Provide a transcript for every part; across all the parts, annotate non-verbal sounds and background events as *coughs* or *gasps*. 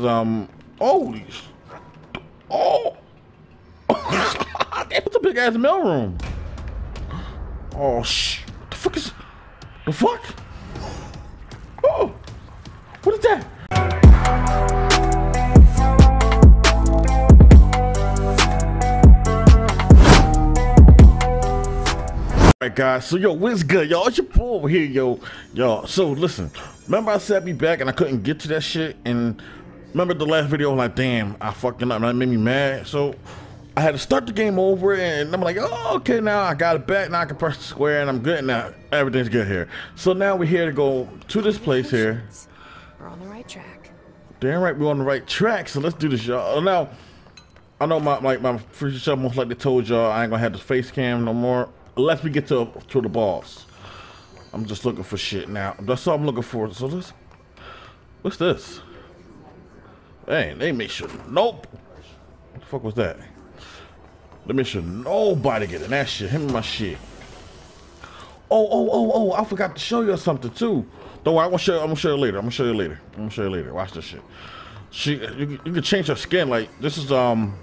is um. Holy. Oh. *laughs* That's a big ass mail room. Oh sh. What the fuck is? The fuck? Oh. What is that? Alright guys, so yo, what's good, y'all? It's your boy over here, yo, y'all. So listen, remember I said be back and I couldn't get to that shit, and remember the last video? Like, damn, I fucking up, that made me mad. So I had to start the game over, and I'm like, oh, okay, now I got it back. Now I can press the square, and I'm good now. Everything's good here. So now we're here to go to this place here. We're on the right track. Damn right, we're on the right track. So let's do this, y'all. Oh, now, I know my like my first show most likely told y'all I ain't gonna have the face cam no more unless we get to to the boss. I'm just looking for shit now. That's all I'm looking for. So let's. What's this? Hey, they make sure. Nope. What the fuck was that? Let me sure nobody get in that shit. Him and my shit. Oh, oh, oh, oh! I forgot to show you something too. Don't worry, I'm gonna show. You, I'm gonna show you later. I'm gonna show you later. I'm gonna show you later. Watch this shit. She, you, you can change her skin. Like this is um,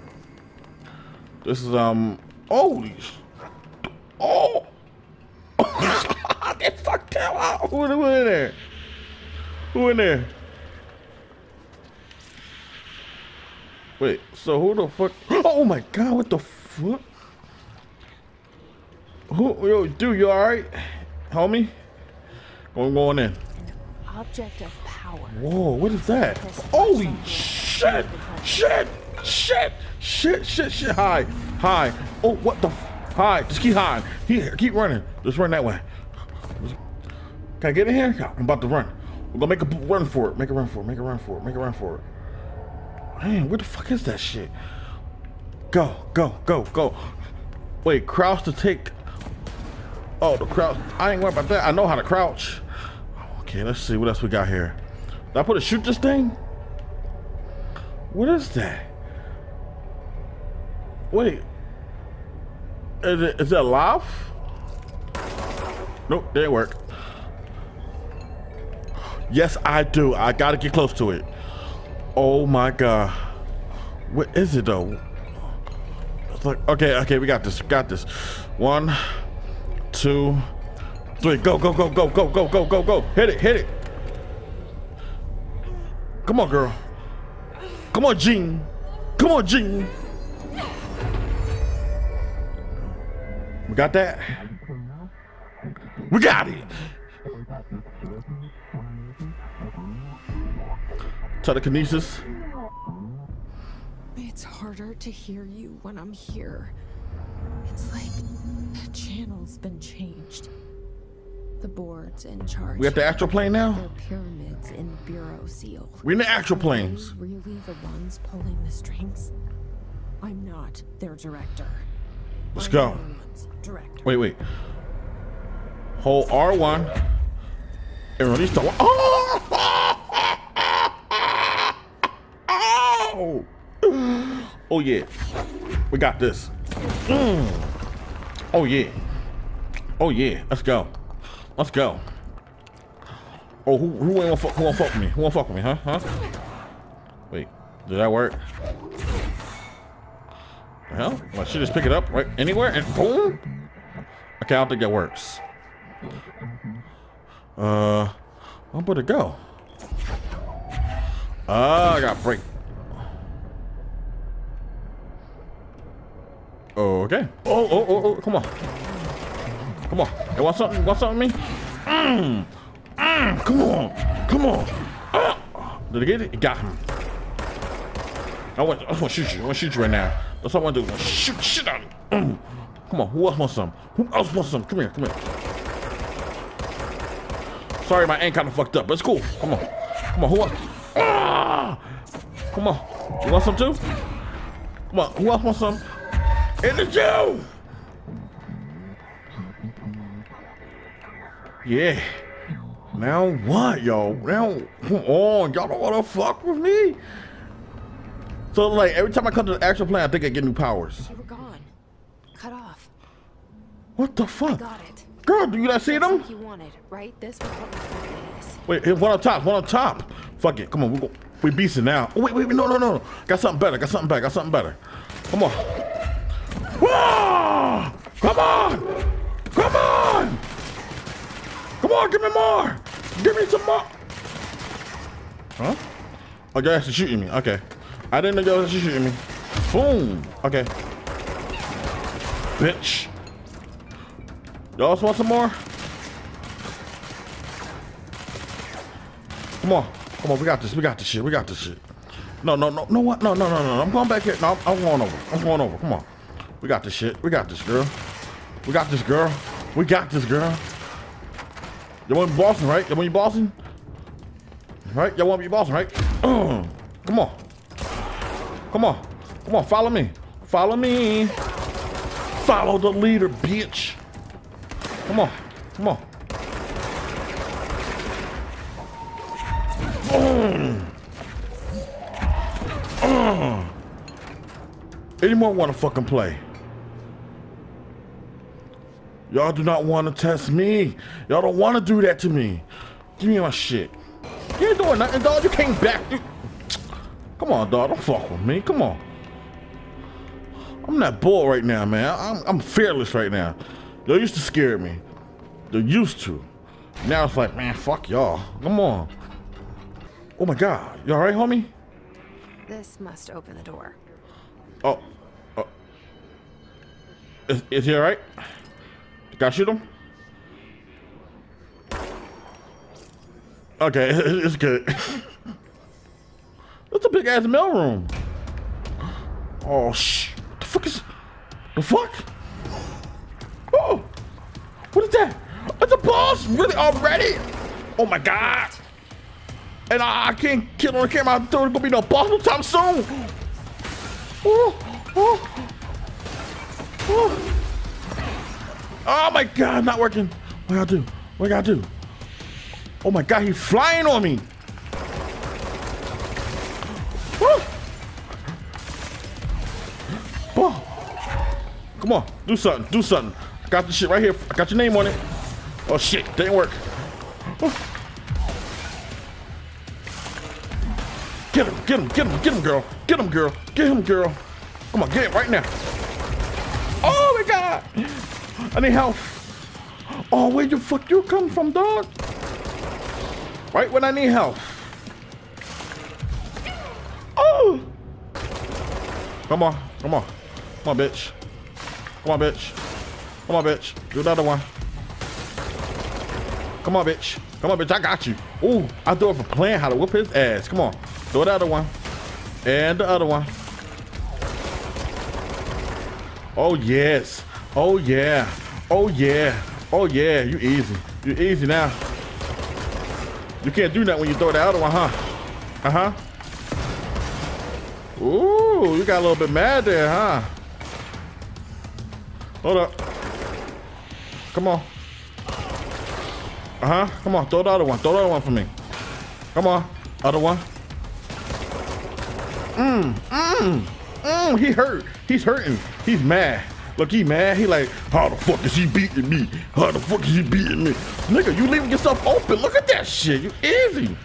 this is um. Sh- Oh. *coughs* they fucked out. Who, who in there? Who in there? Wait. So who the fuck? *gasps* Oh my god! What the fuck? Who? Yo, dude, you all right, homie? I'm going in. Object of power. Whoa, what is that? Holy shit! Shit! Shit! Shit! Shit! Shit! Hi! Hi! Oh, what the? F- hi! Just keep hiding. Here, keep running. Just run that way. Can I get in here? I'm about to run. We're gonna make a run for it. Make a run for it. Make a run for it. Make a run for it. Man, where the fuck is that shit? Go, go, go, go. Wait, crouch to take. Oh, the crouch. I ain't worried about that. I know how to crouch. Okay, let's see what else we got here. Did I put a shoot this thing? What is that? Wait. Is it is that live? Nope, didn't work. Yes, I do. I gotta get close to it. Oh my god. What is it though? It's like okay, okay, we got this. Got this. One, two, three. Go, go, go, go, go, go, go, go, go. Hit it, hit it. Come on, girl. Come on, Jean. Come on, Jean. We got that? We got it. Telekinesis. It's harder to hear you when I'm here. It's like the channel's been changed. The board's in charge. We got the astral plane now? Their pyramids in Bureau Seal. We in the actual Are planes. really the ones pulling the strings? I'm not their director. Let's go. Director. Wait, wait. Hold R1 and release the. Oh! Oh! Yeah, we got this. Mm. Oh yeah. Oh yeah. Let's go. Let's go. Oh, who who wanna fuck, who wanna fuck me? Who wanna fuck with me? Huh? Huh? Wait, did that work? Hell? Well, I should just pick it up right anywhere and boom. Okay, I don't think that works. Uh, where would it go? Ah, I got break. Okay. Oh, oh, oh, oh, come on. Come on. You want something? Want something me? Mmm. Mmm. Come on. Come on. Ah. Did I get it? It got him. I want, I want to shoot you. I want to shoot you right now. That's what I want to do. Want to shoot shit out of you. Mm. Come on. Who else wants some? Who else wants some? Come here. Come here. Sorry, my aim kind of fucked up, but it's cool. Come on. Come on. Who else? Ah! Come on. You want some too? Come on. Who else wants some? In the Jew! Yeah. Now what, y'all? Now, come on. Y'all don't want to fuck with me? So, like, every time I come to the actual plan, I think I get new powers. You were gone. Cut off. What the fuck? Got it. Girl, do you not see them? Like you wanted, right? This was what was happening. Wait, one on top, one on top. Fuck it. Come on, we go. We beasting now. Oh, wait, wait, no, no, no. Got something better. Got something better. Got something better. Come on. Whoa! Come on! Come on! Come on, give me more! Give me some more! Huh? Oh, you're shooting me. Okay. I didn't know you actually shooting me. Boom! Okay. Bitch. Y'all want some more? Come on. Come on, we got this. We got this shit. We got this shit. No, no, no, no, what? No, no, no, no. I'm going back here. No, I'm, I'm going over. I'm going over. Come on. We got this shit. We got this, girl. We got this, girl. We got this, girl. You want to be Boston, right? You want to be Boston? Right? Y'all want to be Boston, right? *clears throat* Come on. Come on. Come on, follow me. Follow me. Follow the leader, bitch. Come on. Come on. Anyone want to fucking play? Y'all do not want to test me. Y'all don't want to do that to me. Give me my shit. You ain't doing nothing, dog. You came back. You... Come on, dog. Don't fuck with me. Come on. I'm not bored right now, man. I'm, I'm fearless right now. Y'all used to scare me. They used to. Now it's like, man, fuck y'all. Come on. Oh my god. You alright, homie? This must open the door. Oh. oh. Is, is he alright? Got shoot him? Okay, *laughs* it's good. That's a big ass mail room. Oh sh! The fuck is? The fuck? Oh! What is that? It's a boss! Really already? Oh my god! And I, I can't kill on camera. I thought it gonna be no boss no time soon. Oh, oh, oh. oh. Oh my god, not working. What I gotta do? What I gotta do? Oh my god, he's flying on me. Woo. Oh. Come on, do something, do something. I got the shit right here. I got your name on it. Oh shit, didn't work. Oh. Get him, get him, get him, get him, girl. Get him, girl. Get him, girl. Come on, get it right now. Oh my god. I need help. Oh, where the fuck you come from, dog? Right when I need help. Oh! Come on, come on. Come on, bitch. Come on, bitch. Come on, bitch. Do the other one. Come on, bitch. Come on, bitch. I got you. Ooh, I do it for playing how to whip his ass. Come on. Do the other one. And the other one. Oh, yes. Oh yeah. Oh yeah. Oh yeah. You easy. You easy now. You can't do that when you throw the other one, huh? Uh-huh. Ooh, you got a little bit mad there, huh? Hold up. Come on. Uh-huh. Come on. Throw the other one. Throw the other one for me. Come on. Other one. Mmm. Mmm. Mmm. He hurt. He's hurting. He's mad. Look, he mad. He like, how the fuck is he beating me? How the fuck is he beating me? Nigga, you leaving yourself open. Look at that shit. You easy.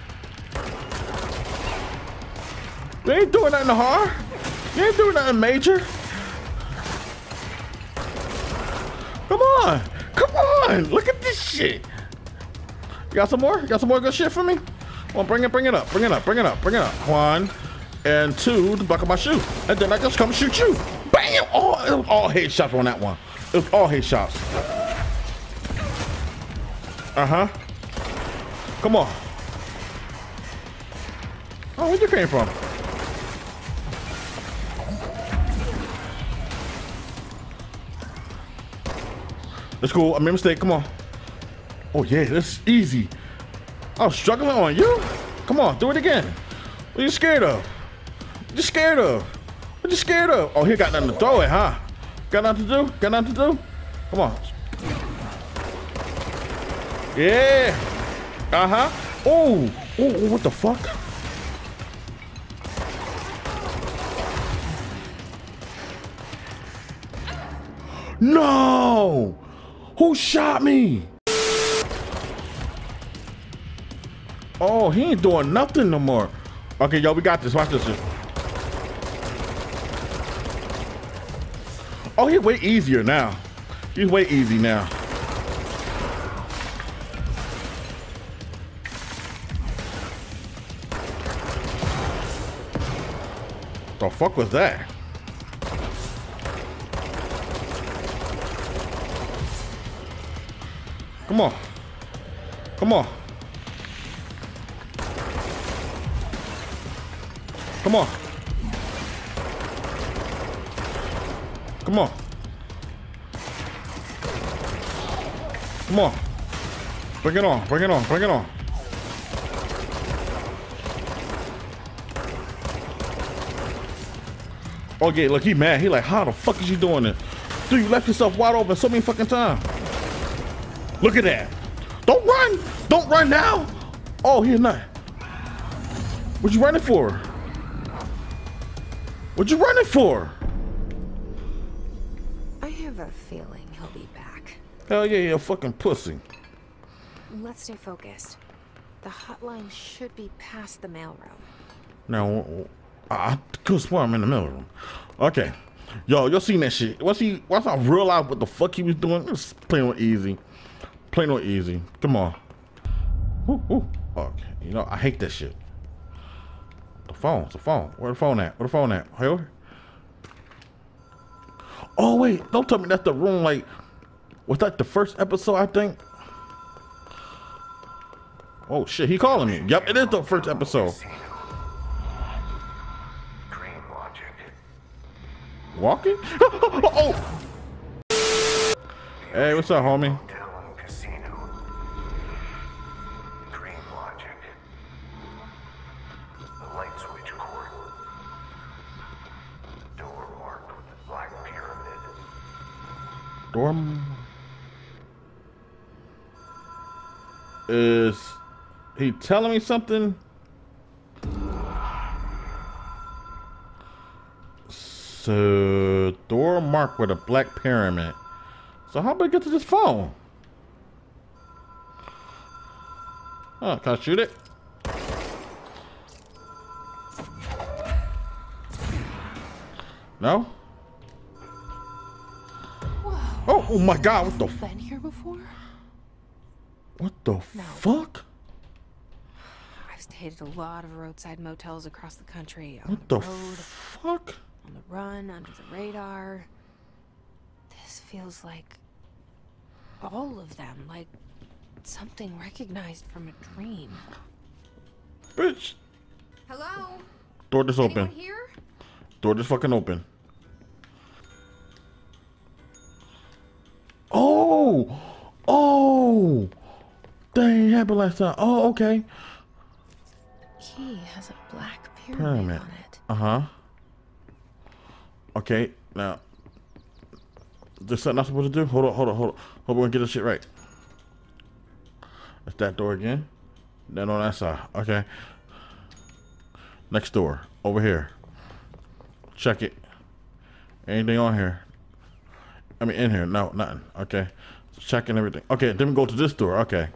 You ain't doing nothing hard. You ain't doing nothing major. Come on. Come on. Look at this shit. You got some more? You got some more good shit for me? On, bring it, bring it up, bring it up, bring it up, bring it up. One and two, the back of my shoe. And then I just come shoot you. All, it was all headshots on that one. It was all headshots. Uh-huh. Come on. Oh, where you came from? That's cool. I made a mistake. Come on. Oh, yeah, that's easy. I was struggling on you. Come on, do it again. What are you scared of? What you scared of? What you scared of? Oh, he got nothing to throw it, huh? Got nothing to do? Got nothing to do? Come on. Yeah. Uh-huh. Oh. Oh, what the fuck? No! Who shot me? Oh, he ain't doing nothing no more. Okay, yo, we got this. Watch this Oh, he's way easier now. He's way easy now. The fuck was that? Come on. Come on. Come on. Come on. Come on. Bring it on. Bring it on. Bring it on. Oh, okay, look, he mad. He like, how the fuck is you doing it? Dude, you left yourself wide open so many fucking times. Look at that. Don't run. Don't run now. Oh, he's not. What you running for? What you running for? I have a feeling he'll be back. Hell yeah, you're a fucking pussy. Let's stay focused. The hotline should be past the mailroom. Now, I could swear I'm in the mailroom. Okay. Yo, y'all seen that shit. Once he, once I realized what the fuck he was doing, just playing on easy. Playing on easy. Come on. Ooh. Okay. You know, I hate that shit. The phone, the phone. Where the phone at? Where the phone at? Here? Oh, wait. Don't tell me that's the room, like, was that the first episode, I think? Oh, shit. He calling me. Yep, it is the first episode. Walking? *laughs* oh! Hey, what's up, homie? Dorm. Is he telling me something? So, door marked with a black pyramid. So, how do I get to this phone? Oh, can I shoot it? No? Oh, my god, what the f- Been here before? what the No. fuck? I've stayed at a lot of roadside motels across the country. On What the road, fuck? on the run, under the radar. This feels like all of them, like something recognized from a dream. Bitch, Hello? door just open. Here? Door just fucking open. Oh! Oh! That ain't happened last time. Oh, okay. Key has a black pyramid, Pyramid. on it. Uh huh. Okay, now. There's something I'm supposed to do? Hold on, hold on, hold on. Hope we can get this shit right. It's that door again. Then on that side. Okay. Next door. Over here. Check it. Anything on here? I mean, in here. No, nothing. Okay. Checking everything. Okay, then we go to this door. Okay.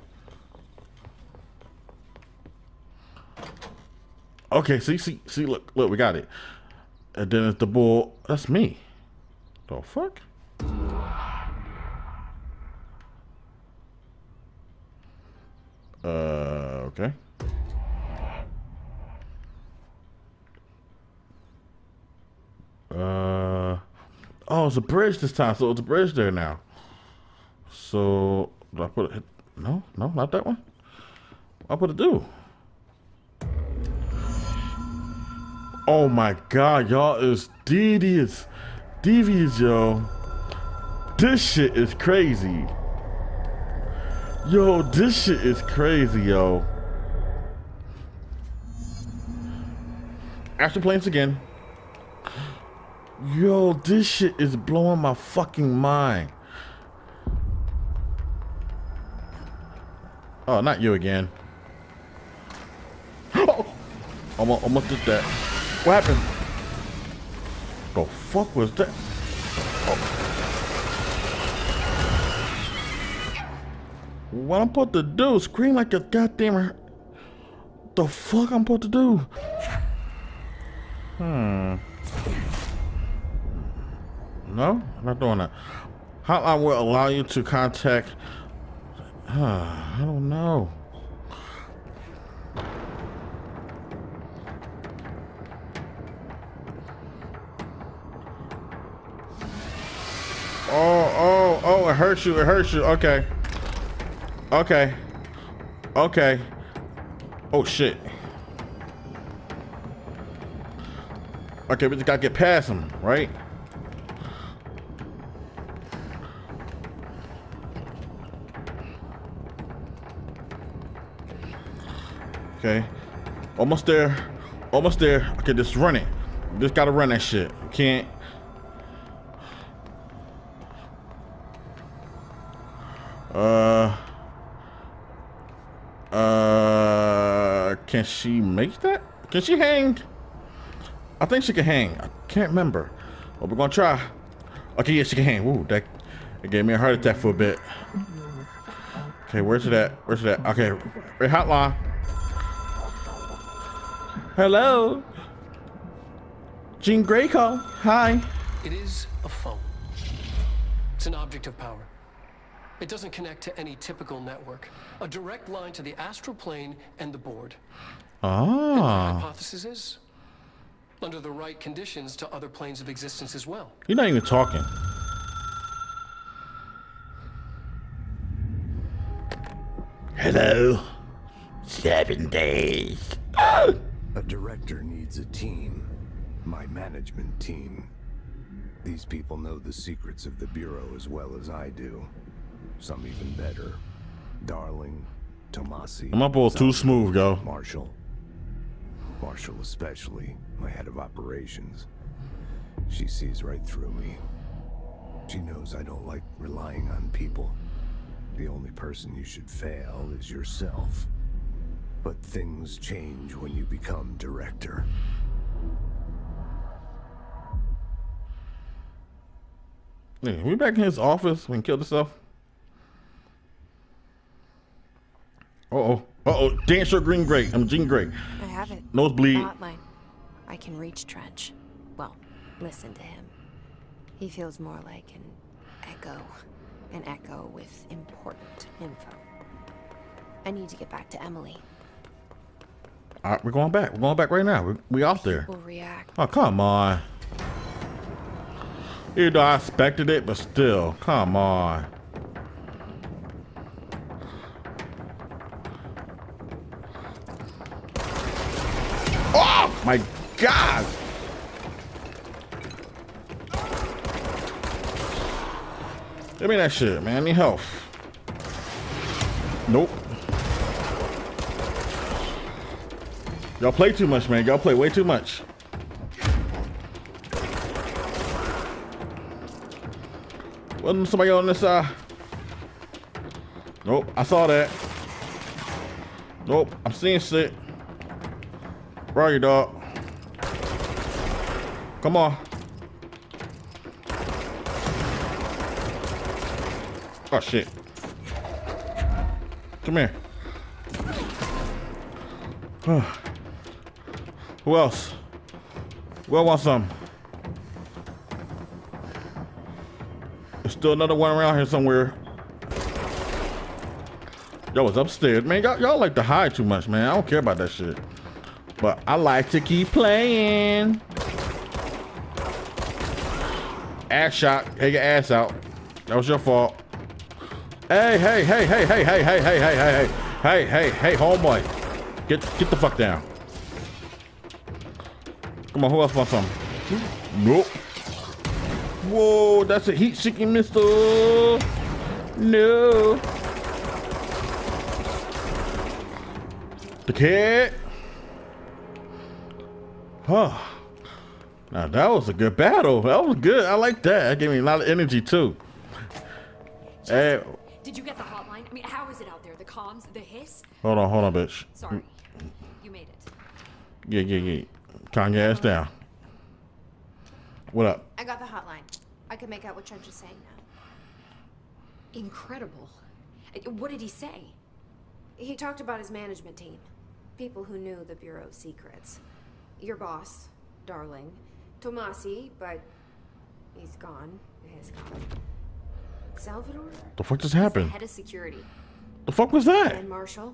Okay, see, see, see, look, look, we got it. And then it's the bull. That's me. The fuck? Uh, okay. It's a bridge this time. So it's a bridge there now. So, do I put it? No, no, not that one. I put it do. Oh my god, y'all is devious. Devious, yo. This shit is crazy. Yo, this shit is crazy, yo. Astral planes again. Yo, this shit is blowing my fucking mind. Oh, not you again. *gasps* Oh, almost, almost did that. What happened? The fuck was that? Oh. What I'm supposed to do? Scream like a goddamn. the fuck I'm supposed to do? Hmm. No, I'm not doing that. Hotline will allow you to contact. Uh, *sighs* I don't know. Oh, oh, oh, it hurts you, it hurts you. Okay. Okay. Okay. Oh, shit. Okay, we just gotta get past him, right? Okay. Almost there. Almost there. Okay, just run it. Just gotta run that shit. Can't. Uh. Uh. Can she make that? Can she hang? I think she can hang. I can't remember. But we're gonna try. Okay, yeah, she can hang. Woo, that it gave me a heart attack for a bit. Okay, where's it at? Where's it at? Okay, right hotline. Hello. Jean Grey call. Hi. It is a phone. It's an object of power. It doesn't connect to any typical network. A direct line to the astral plane and the board. The Ah. hypothesis is, under the right conditions, to other planes of existence as well. You're not even talking. Hello. Seven days. A director needs a team. My management team. These people know the secrets of the Bureau as well as I do. Some even better. Darling, Tommasi. I'm up all too smooth, yo. Marshall. Marshall especially, my head of operations. She sees right through me. She knows I don't like relying on people. The only person you should fail is yourself. But things change when you become director. Hey, we back in his office when he killed himself. Uh oh. Uh oh. Dancer Green Gray. I'm Jean Grey. I have it. Nosebleed. Hotline. I can reach Trench. Well, listen to him. He feels more like an echo. An echo with important info. I need to get back to Emily. All right, we're going back. We're going back right now. We, we out there. React. Oh, come on. You know, I expected it, but still, come on. Oh my God! Give me that shit, man. I need health. Y'all play too much, man. Y'all play way too much. Wasn't somebody on this side? Nope, I saw that. Nope, I'm seeing shit. Where are you, dog? Come on. Oh shit. Come here. *sighs* Who else? Who else wants some? There's still another one around here somewhere. Yo, it's upstairs. Man, y'all like to hide too much, man. I don't care about that shit. But I like to keep playing. Ass shot. Take your ass out. That was your fault. Hey, hey, hey, hey, hey, hey, hey, hey, hey, hey, hey, hey, hey, hey, homeboy. Get get the fuck down. Come on, who else wants some? Nope. Whoa, that's a heat-seeking missile. No. The cat. Huh. Now that was a good battle. That was good. I like that. That gave me a lot of energy too. Hey, eh, Did you get the hotline? I mean, how is it out there? The comms, the hiss? hold on, hold on, bitch. Sorry. You made it. Yeah, yeah, yeah. Calm your ass down. What up? I got the hotline. I can make out what Trench is saying now. Incredible. What did he say? He talked about his management team. people who knew the Bureau's secrets. Your boss, Darling. Tommasi, but he's gone. He's gone. Salvador? The fuck just The happened? head of security. The fuck was that? And Marshall?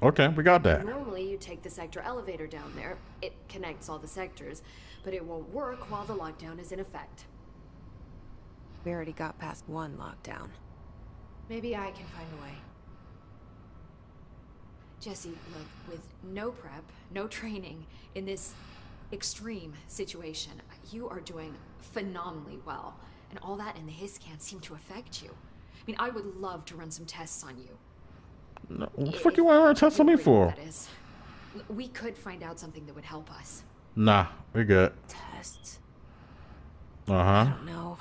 Okay, we got that. Normally, you take the sector elevator down there. It connects all the sectors, but it won't work while the lockdown is in effect. We already got past one lockdown. Maybe I can find a way. Jesse, look, with no prep, no training in this extreme situation, you are doing phenomenally well. And all that in the hiss can't seem to affect you. I mean, I would love to run some tests on you. No, what the fuck you want to test on me for? That is. We could find out something that would help us. Nah, we good. Tests. Uh huh. I don't know.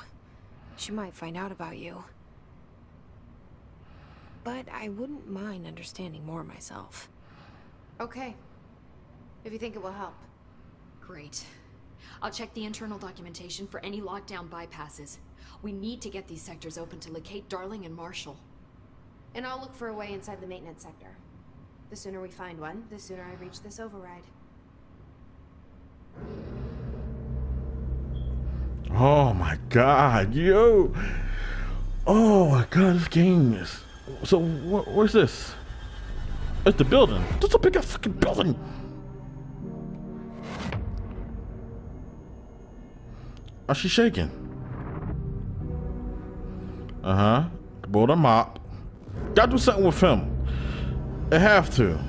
She might find out about you. But I wouldn't mind understanding more myself. Okay. If you think it will help. Great. I'll check the internal documentation for any lockdown bypasses. We need to get these sectors open to locate Darling and Marshall. And I'll look for a way inside the maintenance sector. The sooner we find one, the sooner I reach this override. Oh my god, yo. Oh my god, this game is. So, wh- where's this? It's the building. This a big ass fucking building. Are she shaking? Uh huh. Board a mop. Gotta do something with him. They have to.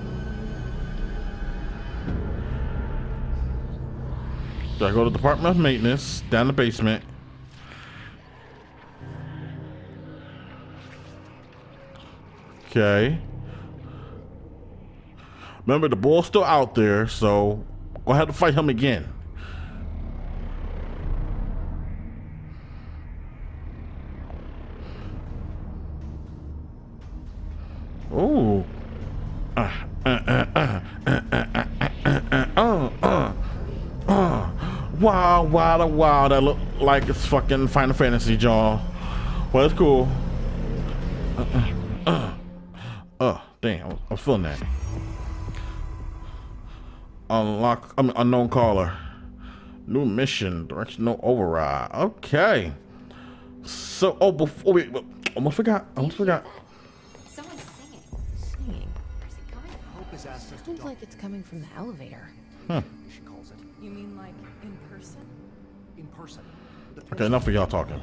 Gotta go to the Department of Maintenance, down the basement. Okay. Remember, the ball's still out there, so we'll have to fight him again. Wow, wow, wow, that look like it's fucking Final Fantasy, John. Well, it's cool. Uh, uh, uh. Uh, damn, I'm, I'm feeling that. Unlock, I mean, unknown caller. New mission, directional override. Okay. So, oh, before we, almost forgot, almost forgot. Has asked Sounds like it's coming from the elevator. she calls it. You mean like in person? In person. Okay, enough of y'all talking.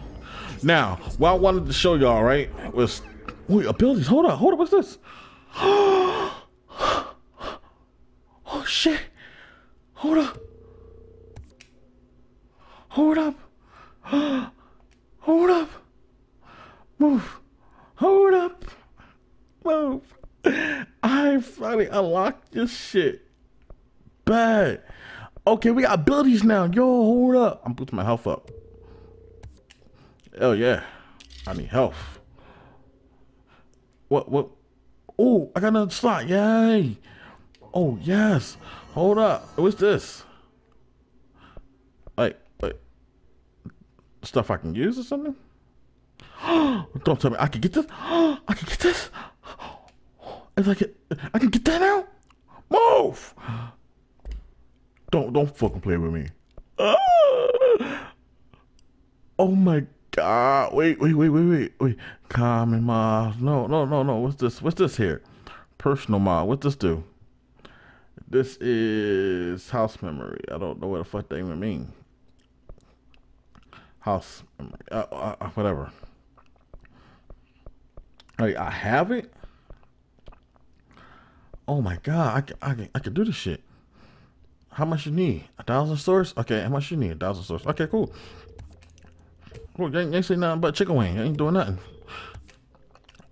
Now, what I wanted to show y'all, right, was wait, abilities. Hold on, hold on. What's this? *gasps* oh shit! Hold up. Hold up. Hold up. Move. Hold up. Move. I finally unlocked this shit. Bad. Okay, we got abilities now. Yo, hold up. I'm boosting my health up. Hell yeah. I need health. What what Oh, I got another slot. Yay. Oh yes. Hold up. What's this? Like like stuff I can use or something? *gasps* Don't tell me I can get this. *gasps* I can get this. If I can I can get that now? Move! Don't don't fucking play with me. Ah! Oh my god. Wait, wait, wait, wait, wait, wait. Common mod. No, no, no, no. What's this? What's this here? Personal mod. What's this do? This is house memory. I don't know what the fuck that even mean. House memory. Uh, uh, uh, whatever. Hey, I have it? Oh my god, I can, I I can do this shit. How much you need? A thousand stores? Okay, how much you need? A thousand stores. Okay, cool. Well, you ain't, you ain't say nothing but chicken wing. You ain't doing nothing.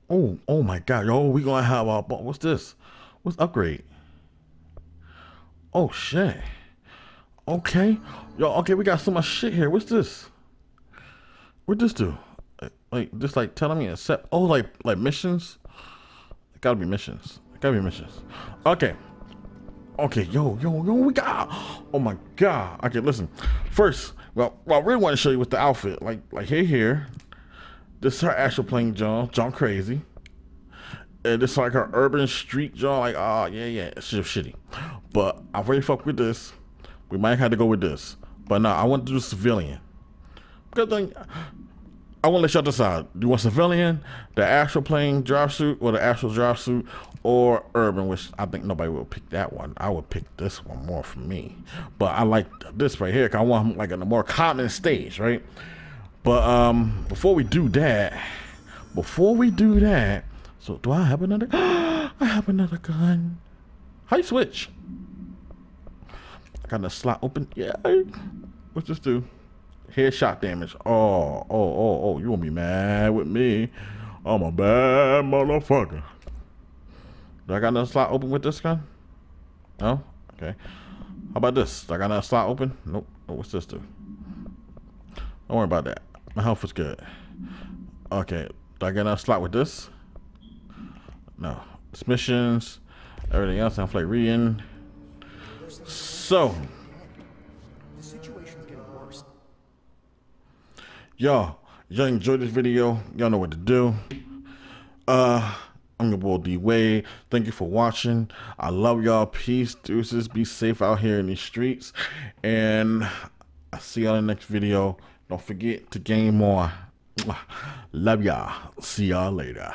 Oh, oh my god, yo, we gonna have our what's this? What's upgrade? Oh shit. Okay. Yo, okay, we got so much shit here. What's this? What this do? Like, just like telling me accept. Oh, like, like missions? Gotta be missions. Gotta missions. Okay. Okay, yo, yo, yo, we got. Oh my god. Okay, listen. First, well, well, I really want to show you with the outfit. Like, like here, here. This is her actual playing John, John Crazy. And this like her urban street John, like, oh yeah, yeah, it's just shitty. But I really fuck with this. We might have to go with this. But no, I want to do civilian. Because then I want to let y'all decide. Do you want civilian, the actual plane drop suit, or the actual drop suit, or urban, which I think nobody will pick that one. I would pick this one more for me. But I like this right here, because I want like a more common stage, right? But um, before we do that, before we do that, so do I have another? *gasps* I have another gun. How you switch? I got the slot open. Yeah. What's this do? Headshot damage. Oh, oh, oh, oh. You gonna be mad with me? I'm a bad motherfucker. Do I got another slot open with this gun? No? Okay. How about this? Do I got another slot open? Nope. Oh, what's this do? Don't worry about that. My health is good. Okay. Do I get another slot with this? No. It's missions. Everything else. I'm like reading. So. Y'all, y'all enjoyed this video. Y'all know what to do. Uh, I'm your boy D Wade. Thank you for watching. I love y'all. Peace, deuces. Be safe out here in these streets. And I'll see y'all in the next video. Don't forget to game more. Love y'all. See y'all later.